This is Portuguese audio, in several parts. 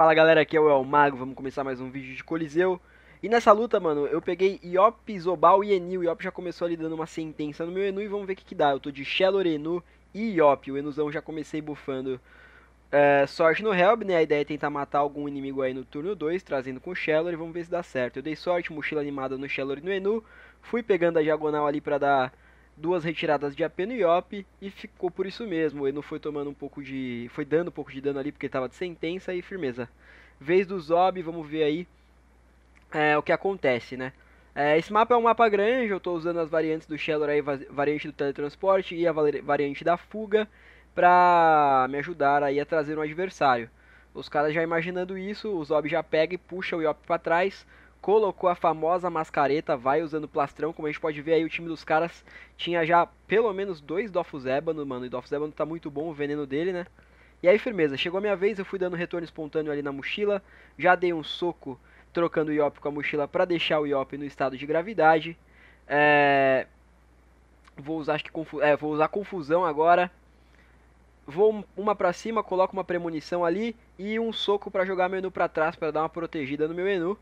Fala galera, aqui é o El Mago, vamos começar mais um vídeo de Coliseu. E nessa luta, mano, eu peguei Iop, Zobal e Enu. O Iop já começou ali dando uma sentença no meu Enu e vamos ver o que, que dá. Eu tô de Shelor, Enu e Iop. O Enuzão já comecei bufando é, sorte no Helb, né? A ideia é tentar matar algum inimigo aí no turno 2, trazendo com o Shelor e vamos ver se dá certo. Eu dei sorte, mochila animada no Shelor e no Enu. Fui pegando a diagonal ali pra dar duas retiradas de AP no Iop e ficou por isso mesmo. Ele não foi tomando um pouco de. foi dando um pouco de dano ali porque estava de sentença e firmeza. Vez do Zob, vamos ver aí é, o que acontece, né? É, esse mapa é um mapa grande, eu estou usando as variantes do Shellor aí, variante do teletransporte e a variante da fuga pra me ajudar aí a trazer um adversário. Os caras já imaginando isso, o Zob já pega e puxa o Iop para trás, colocou a famosa mascareta, vai usando plastrão, como a gente pode ver aí o time dos caras tinha já pelo menos dois Dofus Ébano, mano, e Dofus Ébano tá muito bom o veneno dele, né? E aí firmeza, chegou a minha vez, eu fui dando retorno espontâneo ali na mochila, já dei um soco trocando o Iop com a mochila para deixar o Iop no estado de gravidade. É... Vou usar acho que confu... é, vou usar confusão agora. Vou uma para cima, coloco uma premonição ali e um soco para jogar meu menu para trás para dar uma protegida no meu menu.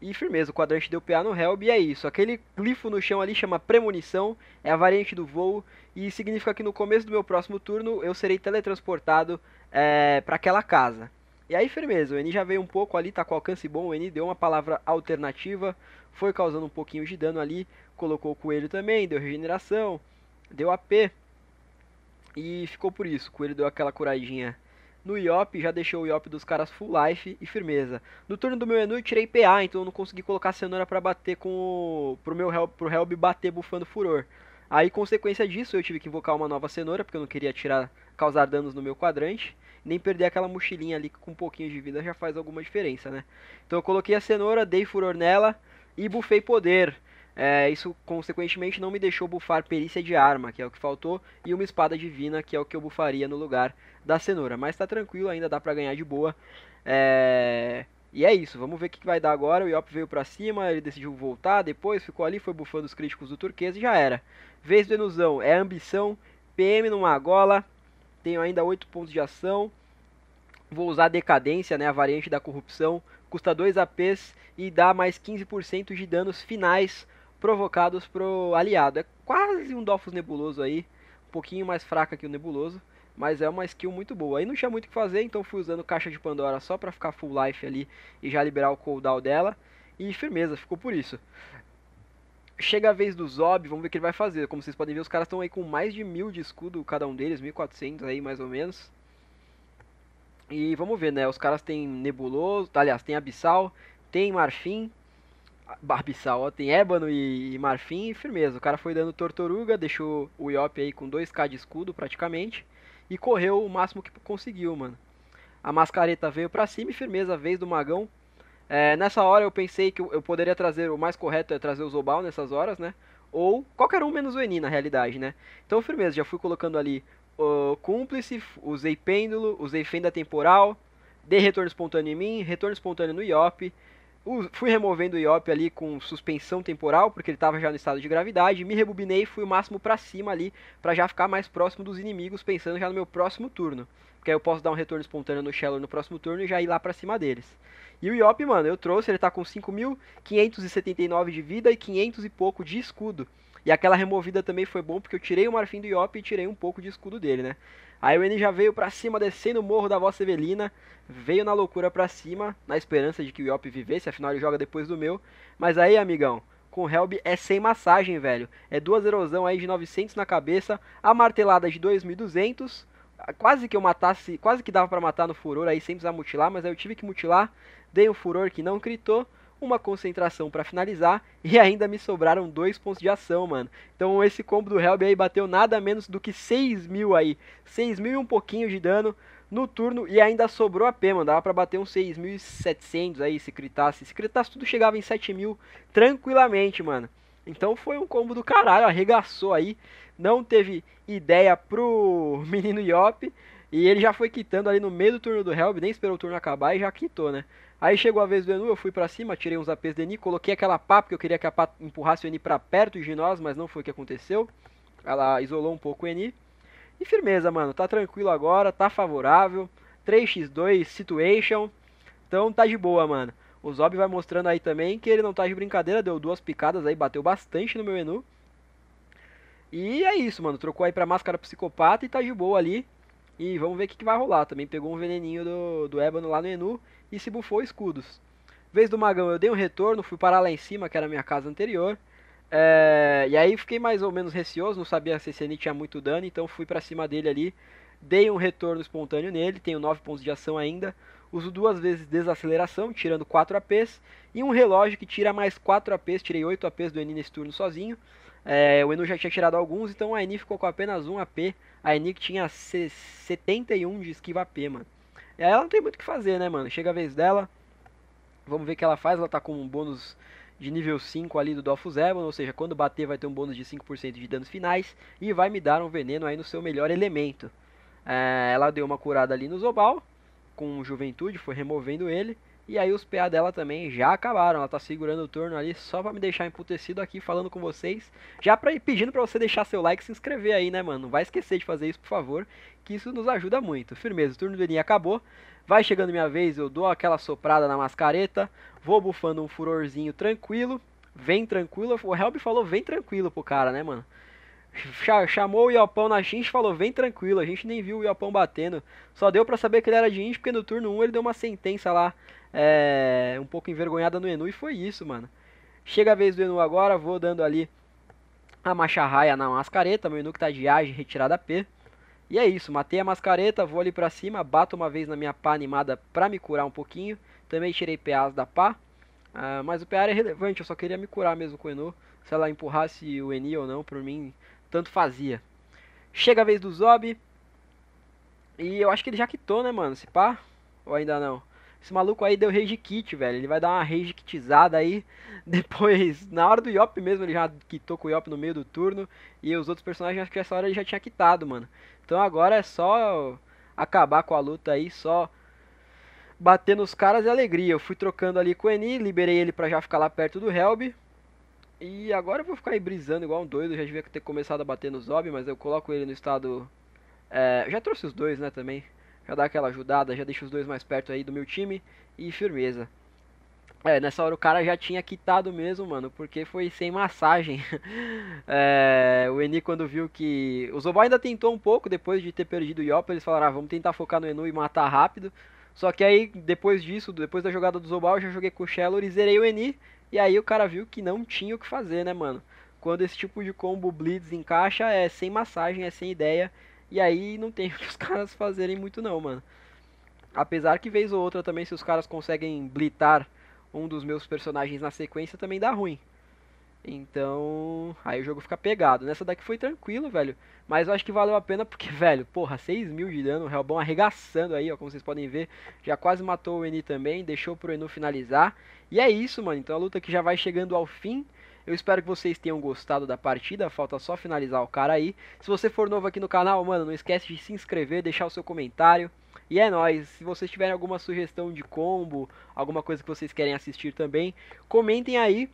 E firmeza, o quadrante deu PA no Helb e é isso. Aquele glifo no chão ali chama Premonição, é a variante do voo e significa que no começo do meu próximo turno eu serei teletransportado é, para aquela casa. E aí firmeza, o Eni já veio um pouco ali, tá com alcance bom, o Eni deu uma palavra alternativa, foi causando um pouquinho de dano ali, colocou o coelho também, deu regeneração, deu AP e ficou por isso. O coelho deu aquela curadinha no IOP, já deixou o IOP dos caras full life e firmeza. No turno do meu Enu eu tirei PA, então eu não consegui colocar a cenoura pra bater com o... pro meu Helb, pro Helb bater bufando furor. Aí, consequência disso, eu tive que invocar uma nova cenoura, porque eu não queria tirar, causar danos no meu quadrante. Nem perder aquela mochilinha ali com um pouquinho de vida já faz alguma diferença, né? Então eu coloquei a cenoura, dei furor nela e bufei poder. É, isso, consequentemente, não me deixou bufar perícia de arma, que é o que faltou, e uma espada divina, que é o que eu bufaria no lugar da cenoura. Mas tá tranquilo, ainda dá pra ganhar de boa. É... E é isso, vamos ver o que vai dar agora. O Yop veio pra cima, ele decidiu voltar, depois ficou ali, foi bufando os críticos do turquesa e já era. Vez do Enusão, é ambição, PM numa gola, tenho ainda 8 pontos de ação. Vou usar decadência, né, a variante da corrupção, custa 2 APs e dá mais 15% de danos finais provocados pro aliado. É quase um Dofus Nebuloso aí, um pouquinho mais fraca que o Nebuloso, mas é uma skill muito boa. Aí não tinha muito o que fazer, então fui usando Caixa de Pandora só pra ficar full life ali e já liberar o cooldown dela. E firmeza, ficou por isso. Chega a vez do Zob, vamos ver o que ele vai fazer. Como vocês podem ver, os caras estão aí com mais de mil de escudo, cada um deles, 1400 aí mais ou menos. E vamos ver, né? Os caras têm Nebuloso, aliás, tem Abissal, tem Marfim, Barbissal, ó, tem ébano e, marfim e firmeza. O cara foi dando torturuga, deixou o Iop aí com 2k de escudo praticamente. E correu o máximo que conseguiu, mano. A mascareta veio pra cima e firmeza, vez do magão. É, nessa hora eu pensei que eu poderia trazer, o mais correto é trazer o Zobal nessas horas, né? Ou qualquer um menos o Eni na realidade, né? Então firmeza, já fui colocando ali o Cúmplice, usei Pêndulo, usei Fenda Temporal, dei retorno espontâneo em mim, retorno espontâneo no Iop, fui removendo o Iop ali com suspensão temporal, porque ele estava já no estado de gravidade, me rebobinei e fui o máximo para cima ali, para já ficar mais próximo dos inimigos, pensando já no meu próximo turno. Porque aí eu posso dar um retorno espontâneo no Shello no próximo turno e já ir lá para cima deles. E o Iop, mano, eu trouxe, ele tá com 5.579 de vida e 500 e pouco de escudo. E aquela removida também foi bom, porque eu tirei o marfim do Iop e tirei um pouco de escudo dele, né? Aí o N já veio pra cima, descendo o morro da Vossa Evelina. Veio na loucura pra cima, na esperança de que o Yop vivesse, afinal ele joga depois do meu. Mas aí, amigão, com o Helb é sem massagem, velho. É duas erosão aí de 900 na cabeça, a martelada de 2200. Quase que eu matasse, quase que dava para matar no furor aí sem precisar mutilar, mas aí eu tive que mutilar. Dei um furor que não gritou uma concentração para finalizar e ainda me sobraram dois pontos de ação, mano. Então esse combo do Helb aí bateu nada menos do que 6 mil aí, 6 mil e um pouquinho de dano no turno e ainda sobrou AP, mano, dava pra bater uns 6.700 aí se critasse, se critasse tudo chegava em 7 mil tranquilamente, mano. Então foi um combo do caralho, arregaçou aí, não teve ideia pro menino Yop e ele já foi quitando ali no meio do turno do Helb, nem esperou o turno acabar e já quitou, né. Aí chegou a vez do Enu, eu fui pra cima, tirei uns APs de Eni, coloquei aquela pá, porque eu queria que a pá empurrasse o Eni pra perto de nós, mas não foi o que aconteceu. Ela isolou um pouco o Eni. E firmeza, mano, tá tranquilo agora, tá favorável. 3x2 situation. Então tá de boa, mano. O Zob vai mostrando aí também que ele não tá de brincadeira, deu duas picadas aí, bateu bastante no meu Enu. E é isso, mano. Trocou aí pra máscara psicopata e tá de boa ali. E vamos ver o que, que vai rolar. Também pegou um veneninho do, do Ébano lá no Enu e se bufou escudos. Vez do Magão, eu dei um retorno, fui parar lá em cima, que era a minha casa anterior. É, e aí fiquei mais ou menos receoso, não sabia se esse tinha muito dano, então fui pra cima dele ali. Dei um retorno espontâneo nele, tenho 9 pontos de ação ainda. Uso duas vezes desaceleração, tirando 4 APs. E um relógio que tira mais 4 APs, tirei 8 APs do Eni nesse turno sozinho. É, o Enu já tinha tirado alguns, então a Eni ficou com apenas 1 AP. A Eni que tinha 71 de esquiva AP, mano. E aí ela não tem muito o que fazer, né, mano? Chega a vez dela. Vamos ver o que ela faz. Ela tá com um bônus de nível 5 ali do Dolphus Ebon, ou seja, quando bater vai ter um bônus de 5% de danos finais e vai me dar um veneno aí no seu melhor elemento. É, ela deu uma curada ali no Zobal, com Juventude, foi removendo ele. E aí os PA dela também já acabaram. Ela tá segurando o turno ali só pra me deixar emputecido aqui falando com vocês. Já pra, pedindo pra você deixar seu like e se inscrever aí, né, mano? Não vai esquecer de fazer isso, por favor, que isso nos ajuda muito. Firmeza, o turno do Enin acabou. Vai chegando minha vez, eu dou aquela soprada na mascareta. Vou bufando um furorzinho tranquilo. Vem tranquilo. O Helb falou vem tranquilo pro cara, né, mano? Chamou o Iopão na Shinji e falou, vem tranquilo, a gente nem viu o Iopão batendo. Só deu pra saber que ele era de Inch, porque no turno 1 ele deu uma sentença lá, é, um pouco envergonhada no Enu, e foi isso, mano. Chega a vez do Enu agora, vou dando ali a Macharraia na mascareta, meu Enu que tá de age, retirada P. E é isso, matei a mascareta, vou ali pra cima, bato uma vez na minha pá animada pra me curar um pouquinho. Também tirei PAs da pá, uh, mas o PA é relevante, eu só queria me curar mesmo com o Enu. Se ela empurrasse o Eni ou não, por mim tanto fazia. Chega a vez do Zob. E eu acho que ele já quitou, né, mano? Se pá? Ou ainda não? Esse maluco aí deu rage kit, velho. Ele vai dar uma rage kitizada aí. Depois, na hora do Yop mesmo, ele já quitou com o Yop no meio do turno. E os outros personagens, acho que essa hora ele já tinha quitado, mano. Então agora é só acabar com a luta aí, só bater nos caras e alegria. Eu fui trocando ali com o Eni, liberei ele pra já ficar lá perto do Helb. E agora eu vou ficar aí brisando igual um doido. já devia ter começado a bater no Zob, mas eu coloco ele no estado. É, já trouxe os dois, né, também. Já dá aquela ajudada, já deixa os dois mais perto aí do meu time. E firmeza. É, nessa hora o cara já tinha quitado mesmo, mano, porque foi sem massagem. é, o Eni quando viu que... O Zobal ainda tentou um pouco, depois de ter perdido o Yop, eles falaram, ah, vamos tentar focar no Enu e matar rápido. Só que aí, depois disso, depois da jogada do Zobal, eu já joguei com o Shellor e zerei o Eni. E aí o cara viu que não tinha o que fazer, né, mano? Quando esse tipo de combo Blitz encaixa, é sem massagem, é sem ideia. E aí não tem o que os caras fazerem muito não, mano. Apesar que vez ou outra também, se os caras conseguem blitar um dos meus personagens na sequência, também dá ruim. Então, aí o jogo fica pegado. Nessa daqui foi tranquilo, velho. Mas eu acho que valeu a pena porque, velho, porra, 6 mil de dano. O Hellbon arregaçando aí, ó, como vocês podem ver. Já quase matou o Eni também, deixou pro Enu finalizar. E é isso, mano. Então a luta aqui já vai chegando ao fim. Eu espero que vocês tenham gostado da partida. Falta só finalizar o cara aí. Se você for novo aqui no canal, mano, não esquece de se inscrever, deixar o seu comentário. E é nóis. Se vocês tiverem alguma sugestão de combo, alguma coisa que vocês querem assistir também, comentem aí.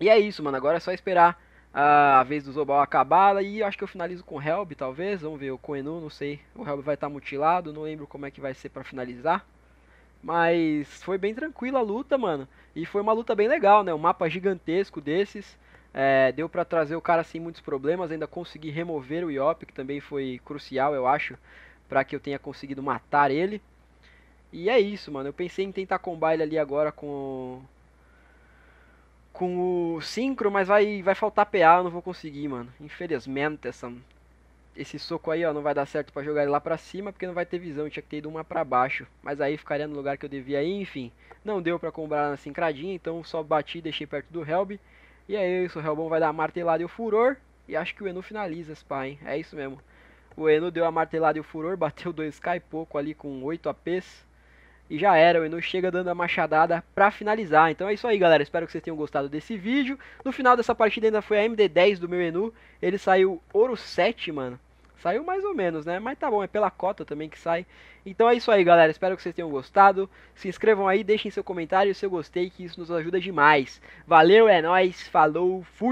E é isso, mano. Agora é só esperar a vez do Zobal acabar. E acho que eu finalizo com o Helb, talvez. Vamos ver. O Koenu, não sei. O Helb vai estar tá mutilado. Não lembro como é que vai ser pra finalizar. Mas foi bem tranquila a luta, mano. E foi uma luta bem legal, né? Um mapa gigantesco desses. É, deu pra trazer o cara sem muitos problemas. Ainda consegui remover o Yop, que também foi crucial, eu acho. Pra que eu tenha conseguido matar ele. E é isso, mano. Eu pensei em tentar combar ele ali agora com com o Synchro, mas vai, vai faltar PA, eu não vou conseguir, mano. Infelizmente, essa, esse soco aí, ó, não vai dar certo pra jogar ele lá pra cima, porque não vai ter visão, tinha que ter ido uma pra baixo. Mas aí ficaria no lugar que eu devia ir, enfim. Não deu pra comprar na sincradinha, então só bati e deixei perto do Helb. E é isso, o Helbon vai dar a martelada e o furor. E acho que o Enu finaliza esse hein? É isso mesmo. O Enu deu a martelada e o furor, bateu 2k e pouco ali com 8 APs. E já era, o Enu chega dando a machadada pra finalizar. Então é isso aí, galera. Espero que vocês tenham gostado desse vídeo. No final dessa partida ainda foi a MD10 do meu Enu. Ele saiu ouro 7, mano. Saiu mais ou menos, né? Mas tá bom, é pela cota também que sai. Então é isso aí, galera. Espero que vocês tenham gostado. Se inscrevam aí, deixem seu comentário se eu gostei, que isso nos ajuda demais. Valeu, é nóis, falou, fui!